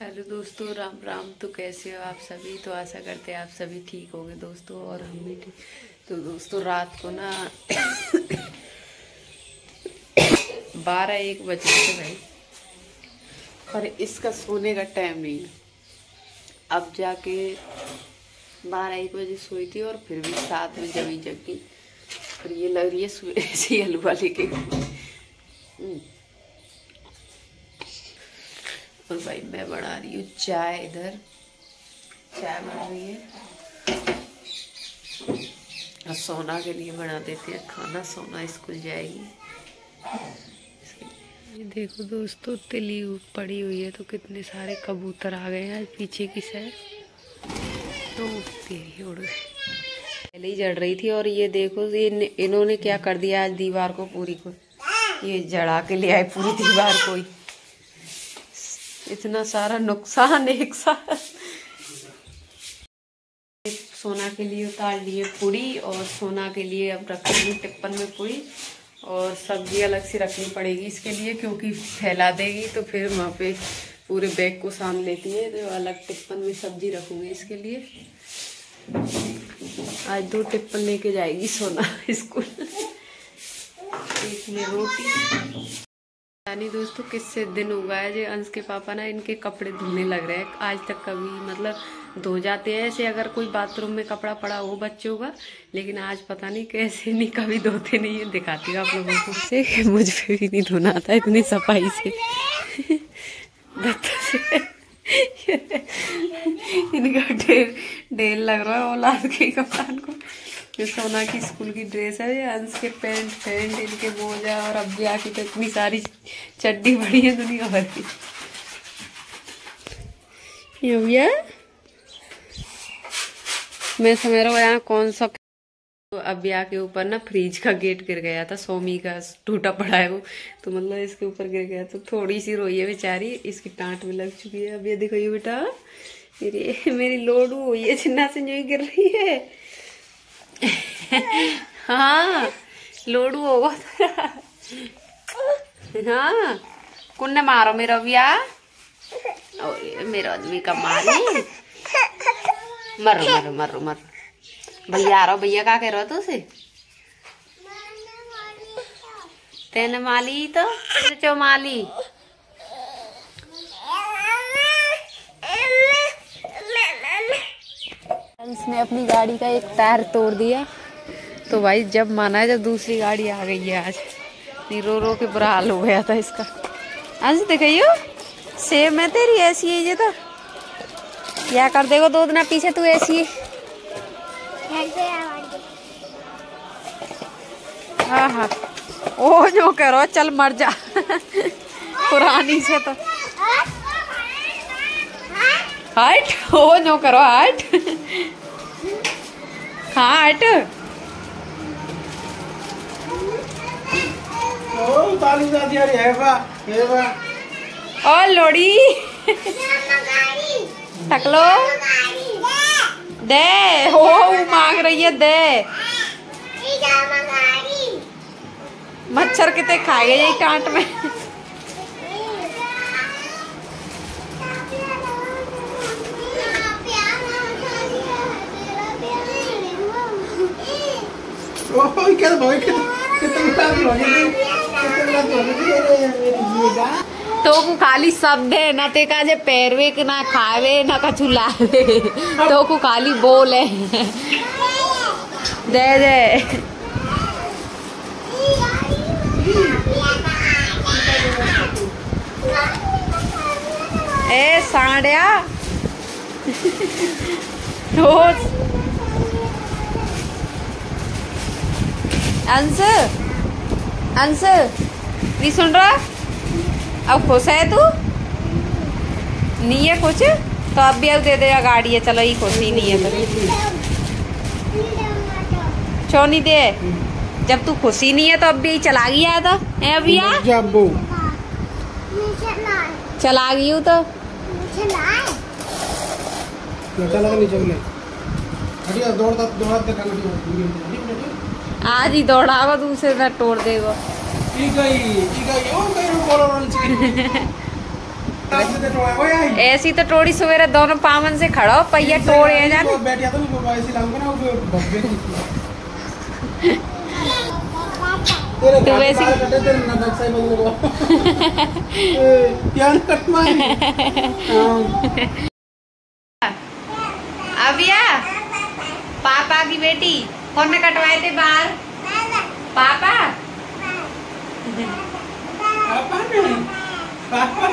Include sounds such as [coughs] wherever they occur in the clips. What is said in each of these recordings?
Hello दोस्तों, राम राम। तो कैसे हो आप सभी? तो आशा करते हैं आप सभी ठीक होंगे दोस्तों, और हम भी ठीक। तो दोस्तों, रात को ना [coughs] बारह एक बजे से भाई। और इसका सोने का टाइम नहीं है अब जाके बारह एक बजे सोई थी और फिर भी सात में ही जगी। फिर ये लग रही है सुबह से हलवा लेके हम्म। और भाई, मैं बना रही हूँ चाय इधर। चाय बन रही है। और सोना के लिए बना देते हैं, खाना सोना स्कूल जाएगी। ये देखो दोस्तों, तिली पड़ी हुई है तो कितने सारे कबूतर आ गए हैं पीछे की साइड तो तेरी उड़ गए पहले ही जड़ रही थी और ये देखो, ये इन्होंने क्या कर दिया आज दीवार को पूरी को? ये जड़ा के ले आए पूरी दीवार को ही। इतना सारा नुकसान, एक साथ। सोना के लिए उतार लिए पूरी और सोना के लिए अब रख टिप्पन में पूरी और सब्ज़ी अलग से रखनी पड़ेगी इसके लिए क्योंकि फैला देगी तो फिर वहाँ पे पूरे बैग को साम लेती है तो अलग टिप्पन में सब्ज़ी रखूँगी इसके लिए। आज दो टिप्पन लेके जाएगी सोना [laughs] स्कूल। एक में रोटी। नहीं दोस्तों किससे दिन हुआ है जो अंश के पापा ना इनके कपड़े धोने लग रहे हैं। आज तक कभी मतलब धो जाते हैं। ऐसे अगर कोई बाथरूम में कपड़ा पड़ा हो बच्चों का, लेकिन आज पता नहीं कैसे [laughs] नहीं, कभी धोते नहीं है। दिखाती हूँ आप लोगों को। से मुझ पे भी नहीं धोना आता इतनी सफ़ाई से। इनका ढेर ढेर लग रहा है औलाद के कप्तान को। ये सोना की स्कूल की ड्रेस है ये अंश के पैंट पैंट इनके मोजा और अब की तो इतनी सारी चड्डी बड़ी है दुनिया भर की। ये भैया मैं समझ रहा हूँ यहाँ कौन सा तो अबिया के ऊपर ना फ्रिज का गेट गिर गया था, सोमी का टूटा पड़ा है वो। तो मतलब इसके ऊपर गिर गया तो थोड़ी सी रोई है बेचारी, इसकी टांट में लग चुकी है। अब ये देखो ये बेटा, मेरी मेरी लोडू है छिन्ना से जो गिर रही है। हाँ लोडू होगा हाँ कुन्ने मारो मेरा बिया। मेरा आदमी का मारी। मरो मरो मरो मरो। भैया आ रहा भैया क्या कह रहा तू से तेने माली तो? चो माली इसने अपनी गाड़ी का एक टायर तोड़ दिया। तो भाई जब माना है जब दूसरी गाड़ी आ गई है आज। नहीं रो रो के बुरा हाल हो गया था इसका। आज देखियो सेम है तेरी ऐसी है ये तो। क्या कर देगा दो दिन पीछे तू ऐसी हाँ। हाँ ओ जो कह रहा चल मर जा। पुरानी से तो। हट हो जो करो हट हाँ हट ओ लोड़ी। टकलो दे हो मांग रही है दे। मच्छर कितने खाएगा यही टांट में? तो को खाली सब दे ना ते का जे पैरवे के ना खावे, ना कछु लावे तो को खाली बोले दे दे। ए, साड़िया। रोज। अंश अंश नहीं सुन रहा? अब खुश है तू? नहीं है कुछ? तो अब भी अब दे देगा गाड़ी है। चलो ही खुश ही नहीं है तो। क्यों नहीं दे? जब तू खुशी नहीं है तो अब भी चला गया था है अभिया चला गई हूँ तो। दौड़ता दौड़ाते आज ही दौड़ावा दूसरे में तोड़ देगा। ऐसी तो टोड़ी सवेरे दोनों पावन से खड़ा हो पहिया टोड़े हैं जाने तो ना। तो वैसे- [laughs] अबिया पापा की बेटी। कौन ने कटवाए थे बाल? पापा? पापा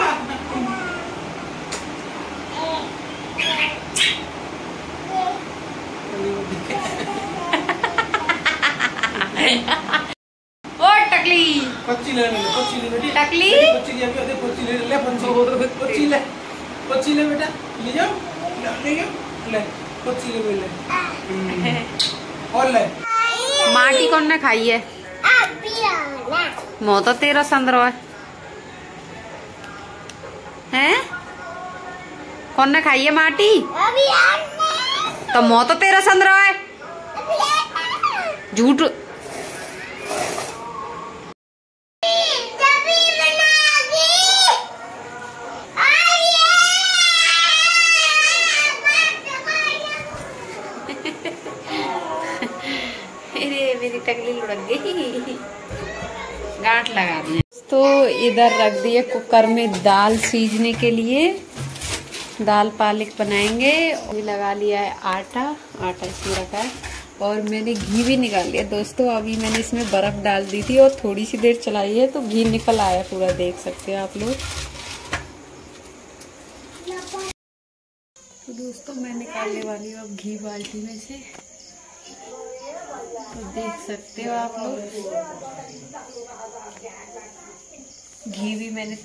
नहीं पापा। ओ टकली। पच्ची ले ले पच्ची ले बेटी। टकली? पच्ची ले अभी पच्ची ले ले पच्ची। पच्ची ले पच्ची ले बेटा। ले जाओ ले ले जाओ। ले पच्ची ले ले [laughs] हम्म। ले माटी कौन ने खाई है? मो तो तेरा संदरो है हैं? कौन ने खाई है माटी? तो मोह तो तेरा संदरो है। झूठ मेरी टकली लुढ़क गई। गांठ लगा दी। तो इधर रख दिए कुकर में दाल सीजने के लिए। दाल पालक बनाएँगे। और लगा लिया है आटा। आटा इसमें रखा है। और मैंने घी भी निकाल लिया। दोस्तों, अभी मैंने इसमें बर्फ़ डाल दी थी और थोड़ी सी देर चलाई है तो घी निकल आया पूरा, देख सकते हैं आप लोग। तो दोस्तों, मैं निकालने वाली हूँ अब घी बाल्टी में से। तो देख सकते हो आप लोग। घी भी मैंने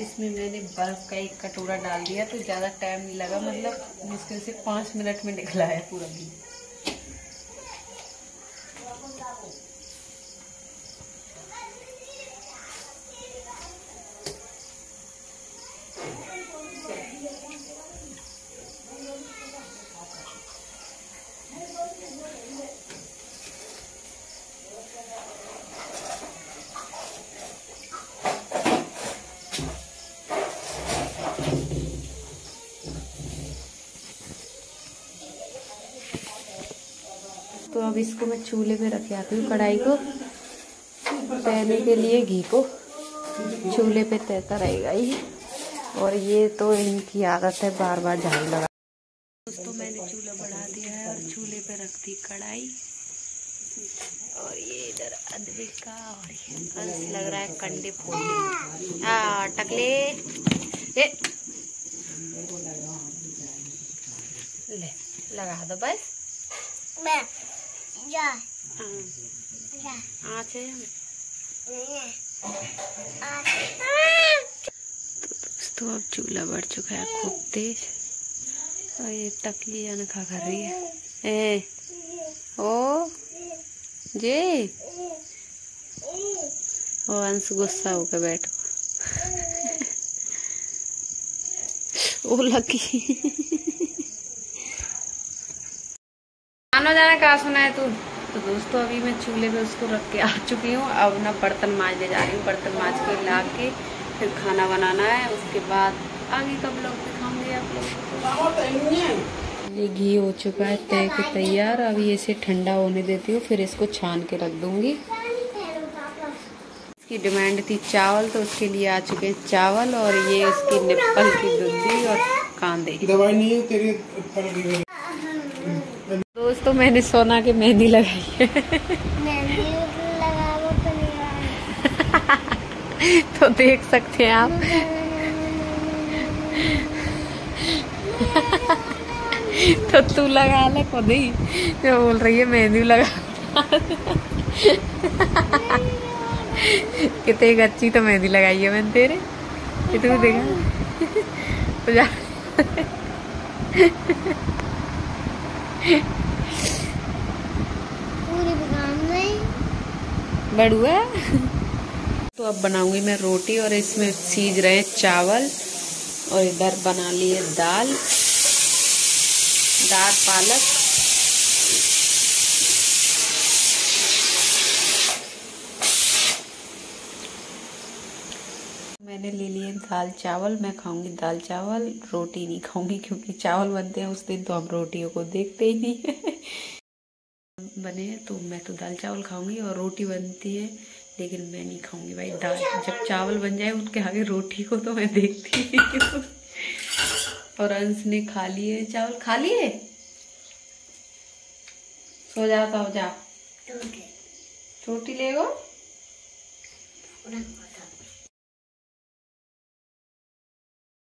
इसमें मैंने बर्फ़ का एक कटोरा डाल दिया तो ज़्यादा टाइम नहीं लगा। मतलब मुश्किल से पाँच मिनट में निकला है पूरा घी। अब इसको मैं चूल्हे पे रख आती हूँ कढ़ाई को। तैरने के लिए घी को। चूल्हे पे तैरता रहेगा ये और ये तो इनकी आदत है बार बार झाड़ू लगा। दोस्तों, मैंने चूल्हा बढ़ा दिया है और चूल्हे पे रख दी कढ़ाई। और ये इधर अदरक का और ये अंश लग रहा है कंडे फोड़ने आ, टकले। ए। ले, लगा दो बस। हाँ है दोस्तों अब चूल्हा बढ़ चुका है खूब तेज। और ये टकली अनखा कर रही है। ए ओ जे। ओ अंश गुस्सा होकर बैठो। ओ लकी। आना जाना कहा सुना है तू? तो दोस्तों, अभी मैं चूल्हे पे उसको रख के आ चुकी हूँ। अब ना बर्तन मांजने जा रही हूँ, बर्तन मांज के ला के, फिर खाना बनाना है। उसके बाद आगे कब लोग दिखाऊँगी आप लोगों ये घी हो चुका है, तय के तैयार। अभी इसे ठंडा होने देती हूँ, फिर इसको छान के रख दूँगी। इसकी डिमांड थी चावल तो उसके लिए आ चुके हैं चावल, और ये उसकी निप्पल की दूधी और कांदे। दवाई नहीं है, तेरे दोस्तों मैंने सोना की मेहंदी लगाई है। [laughs] तो देख सकते हैं आप। [laughs] तो तू लगा ले खुद ही जो बोल रही है मेहंदी लगा [laughs] कितने एक अच्छी तो मेहंदी लगाई है मैंने तेरे। कितने तू देखा। तो जा। बड़ुआ तो अब बनाऊँगी मैं रोटी और इसमें सीज रहे हैं चावल और इधर बना लिए दाल। दाल, पालक। मैंने ले लिए दाल चावल, मैं खाऊँगी दाल चावल, रोटी नहीं खाऊँगी क्योंकि चावल बनते हैं उस दिन तो हम रोटियों को देखते ही नहीं है। बने हैं तो मैं तो दाल चावल खाऊँगी और रोटी बनती है लेकिन मैं नहीं खाऊँगी भाई। दाल जब चावल बन जाए उनके आगे रोटी को तो मैं देखती और अंश ने खा लिए चावल। खा लिए? सो जा सो जा। रोटी ले गो